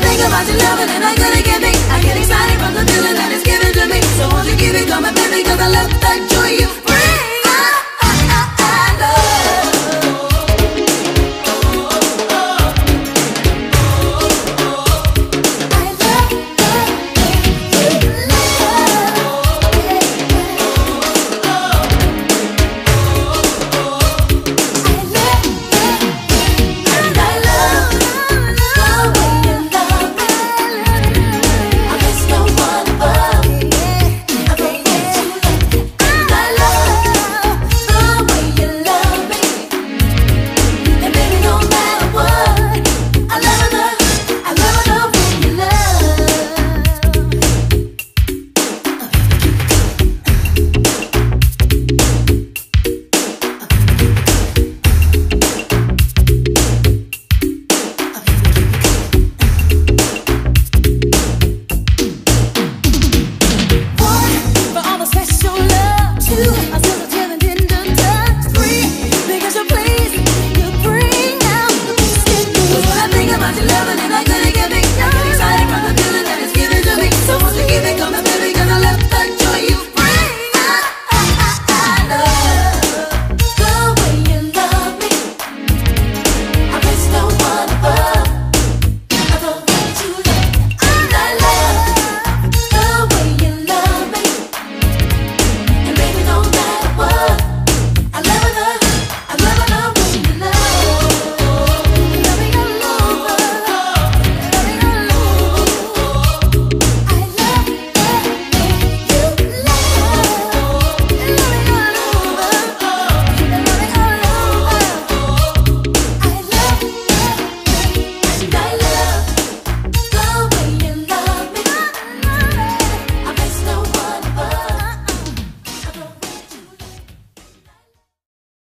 think about your loving and I couldn't get me. I get excited from the feeling that it's given to me. So won't you keep it coming, baby, cause I love that joy you.